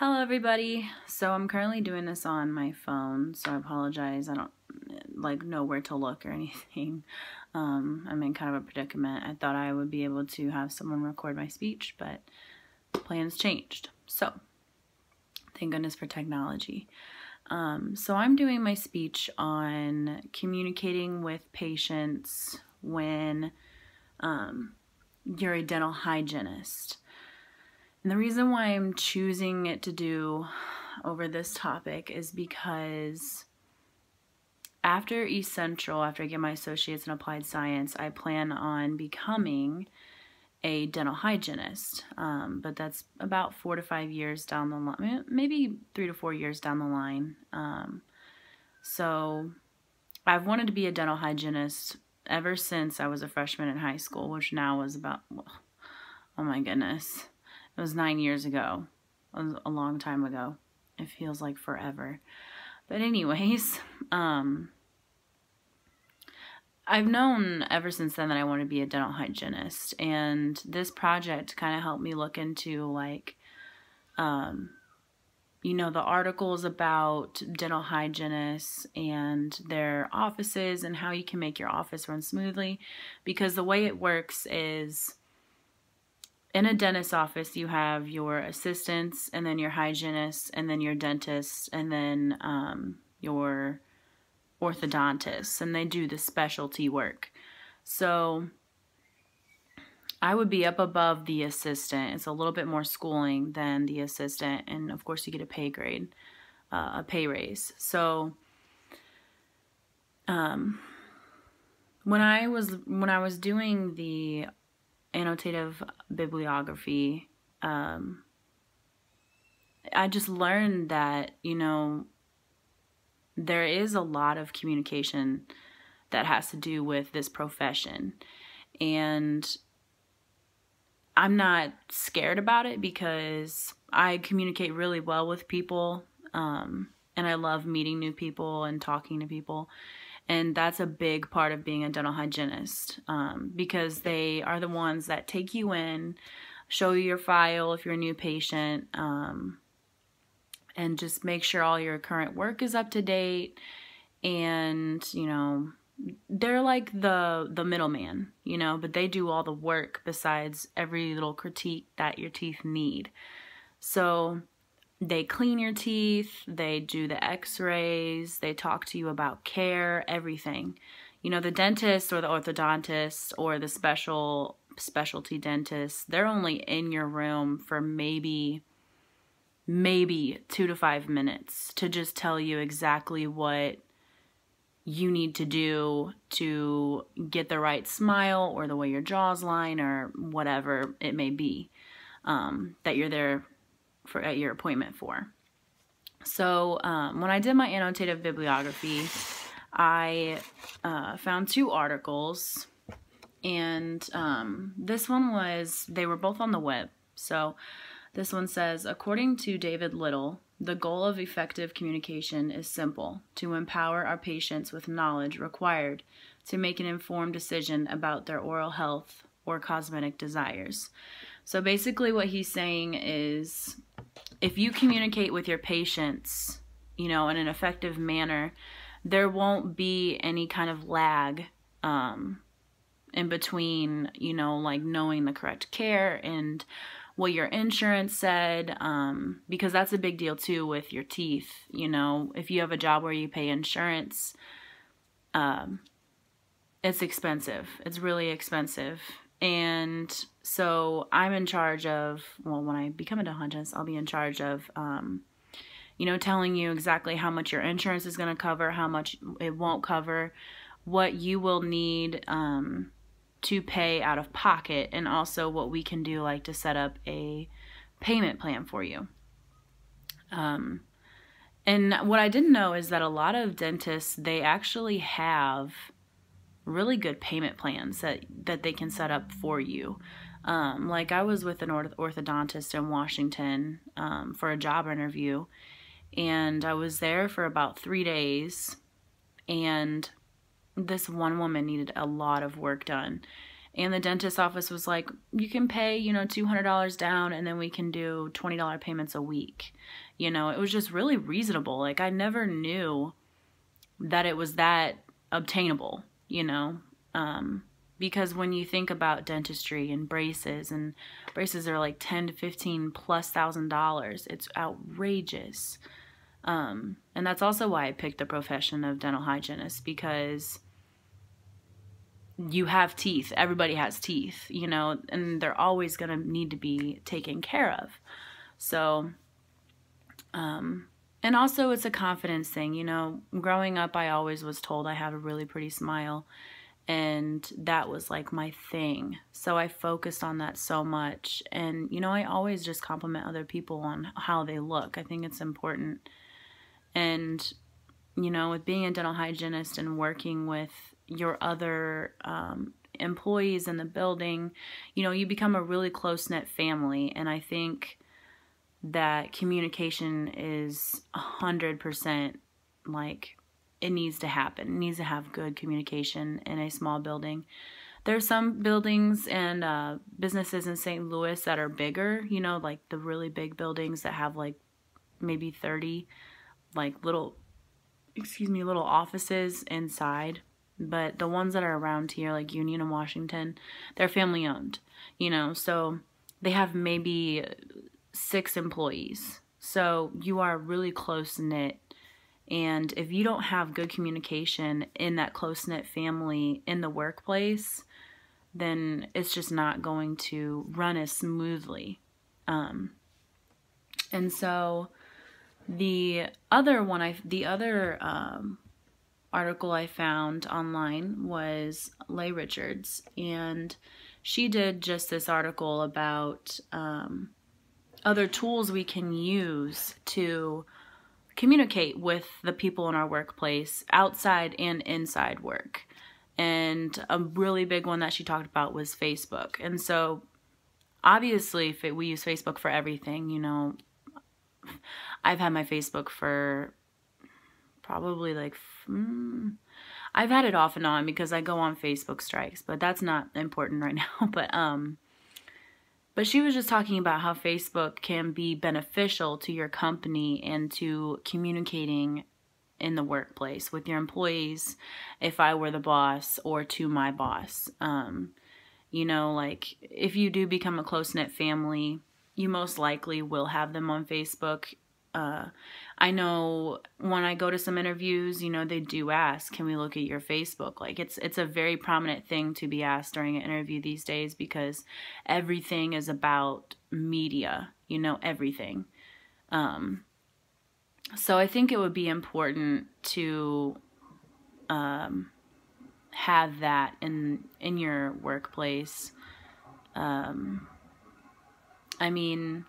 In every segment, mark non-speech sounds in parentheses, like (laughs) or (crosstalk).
Hello everybody. So I'm currently doing this on my phone, so I apologize. I don't like know where to look or (laughs) anything. Um, I'm in kind of a predicament. I thought I would be able to have someone record my speech, but plans changed. So thank goodness for technology. Um, so I'm doing my speech on communicating with patients when um, you're a dental hygienist. And the reason why I'm choosing it to do over this topic is because after East Central, after I get my associates in applied science, I plan on becoming a dental hygienist. Um, but that's about four to five years down the line, maybe three to four years down the line. Um, so I've wanted to be a dental hygienist ever since I was a freshman in high school, which now was about, oh my goodness, it was nine years ago. It was a long time ago. It feels like forever. But anyways, (laughs) um, I've known ever since then that I want to be a dental hygienist, and this project kind of helped me look into like, um, you know, the articles about dental hygienists and their offices and how you can make your office run smoothly, because the way it works is in a dentist's office, you have your assistants, and then your hygienist, and then your dentist, and then um, your orthodontists, and they do the specialty work. So I would be up above the assistant. It's a little bit more schooling than the assistant, and of course, you get a pay grade, uh, a pay raise. So, um, when I was when I was doing the annotative bibliography, um, I just learned that, you know, there is a lot of communication that has to do with this profession. And I'm not scared about it because I communicate really well with people. Um, and I love meeting new people and talking to people. And that's a big part of being a dental hygienist um, because they are the ones that take you in, show you your file if you're a new patient, um, and just make sure all your current work is up to date. And, you know, they're like the the middleman, you know, but they do all the work besides every little critique that your teeth need. So they clean your teeth, they do the x-rays, they talk to you about care, everything. You know, the dentist or the orthodontist or the special specialty dentist, they're only in your room for maybe maybe 2 to 5 minutes to just tell you exactly what you need to do to get the right smile or the way your jaws line or whatever it may be um, that you're there for at your appointment for. So um, when I did my annotative bibliography, I uh, found two articles, and um, this one was they were both on the web. So this one says, according to David Little, the goal of effective communication is simple to empower our patients with knowledge required to make an informed decision about their oral health or cosmetic desires. So basically, what he's saying is if you communicate with your patients, you know, in an effective manner, there won't be any kind of lag um, in between, you know, like knowing the correct care and what your insurance said, um, because that's a big deal too with your teeth. You know, if you have a job where you pay insurance, um, it's expensive. It's really expensive. And so I'm in charge of, well, when I become a dentist, I'll be in charge of, um, you know, telling you exactly how much your insurance is going to cover, how much it won't cover, what you will need um, to pay out of pocket, and also what we can do, like to set up a payment plan for you. Um, and what I didn't know is that a lot of dentists, they actually have really good payment plans that, that they can set up for you. Um, like I was with an orth- orthodontist in Washington um, for a job interview, and I was there for about three days, and this one woman needed a lot of work done, And the dentist office was like, you can pay, you know, $200 down and then we can do $20 payments a week. You know, it was just really reasonable. Like, I never knew that it was that obtainable, you know. Um, because when you think about dentistry and braces and braces are like 10 to 15 plus thousand dollars it's outrageous um, and that's also why i picked the profession of dental hygienist because you have teeth everybody has teeth you know and they're always going to need to be taken care of so um, and also it's a confidence thing you know growing up i always was told i have a really pretty smile and that was like my thing. So I focused on that so much. And, you know, I always just compliment other people on how they look. I think it's important. And, you know, with being a dental hygienist and working with your other um, employees in the building, you know, you become a really close knit family. And I think that communication is a hundred percent like it needs to happen. It needs to have good communication in a small building. There are some buildings and uh, businesses in St. Louis that are bigger, you know, like the really big buildings that have like maybe 30 like little excuse me, little offices inside. But the ones that are around here like Union and Washington, they're family owned, you know. So they have maybe 6 employees. So you are really close knit and if you don't have good communication in that close knit family in the workplace, then it's just not going to run as smoothly. Um, and so the other one, I the other um, article I found online was Lay Richards, and she did just this article about um, other tools we can use to communicate with the people in our workplace outside and inside work. And a really big one that she talked about was Facebook. And so obviously we use Facebook for everything, you know. I've had my Facebook for probably like mm, I've had it off and on because I go on Facebook strikes, but that's not important right (laughs) now. But um but she was just talking about how Facebook can be beneficial to your company and to communicating in the workplace with your employees if I were the boss or to my boss. Um, you know, like if you do become a close knit family, you most likely will have them on Facebook uh, I know when I go to some interviews, you know, they do ask, "Can we look at your Facebook?" Like it's it's a very prominent thing to be asked during an interview these days because everything is about media, you know, everything. Um, so I think it would be important to um, have that in in your workplace. Um, I mean,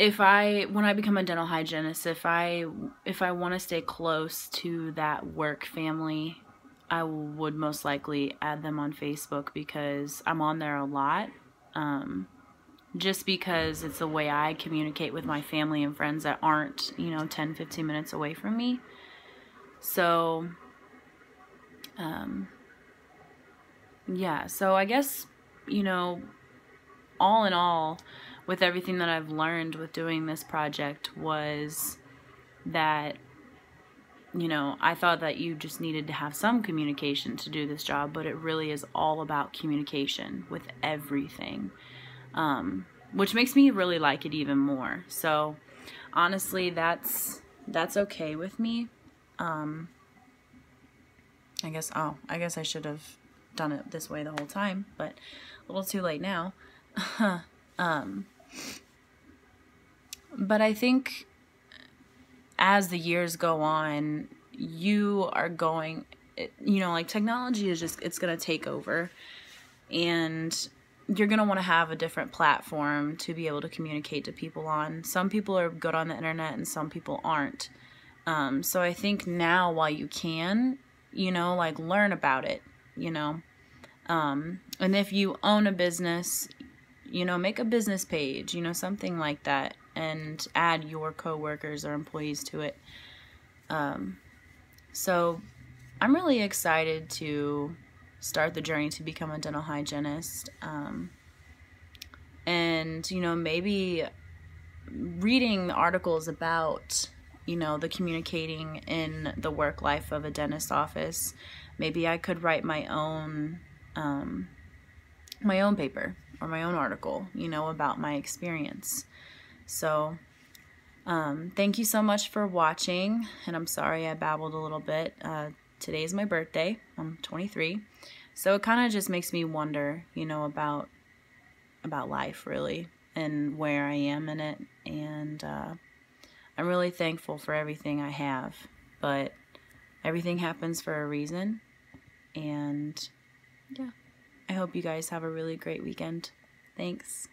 if I when I become a dental hygienist, if I if I want to stay close to that work family, I would most likely add them on Facebook because I'm on there a lot. Um, just because it's the way I communicate with my family and friends that aren't, you know, 10, 15 minutes away from me. So, um, yeah, so I guess, you know, all in all, with everything that I've learned with doing this project was that you know, I thought that you just needed to have some communication to do this job, but it really is all about communication with everything, um, which makes me really like it even more. So, honestly, that's that's okay with me. Um, I guess. Oh, I guess I should have done it this way the whole time, but a little too late now. (laughs) um, but I think as the years go on, you are going, you know, like technology is just, it's going to take over. And you're going to want to have a different platform to be able to communicate to people on. Some people are good on the internet and some people aren't. Um, so I think now, while you can, you know, like learn about it, you know. Um, and if you own a business, you know, make a business page, you know, something like that, and add your coworkers or employees to it. Um, so I'm really excited to start the journey to become a dental hygienist. Um, and, you know, maybe reading articles about, you know, the communicating in the work life of a dentist office, maybe I could write my own, um, my own paper or my own article, you know, about my experience. So, um, thank you so much for watching, and I'm sorry I babbled a little bit. Uh, today's my birthday. I'm 23. So it kind of just makes me wonder, you know, about about life really and where I am in it and uh, I'm really thankful for everything I have, but everything happens for a reason and yeah. I hope you guys have a really great weekend. Thanks.